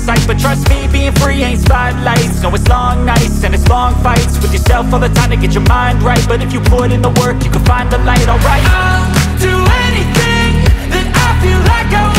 sight But trust me, being free ain't spotlights. No, it's long nights and it's long fights With yourself all the time to get your mind right. But if you put in the work, you can find the light, alright. I'll do anything that I feel like I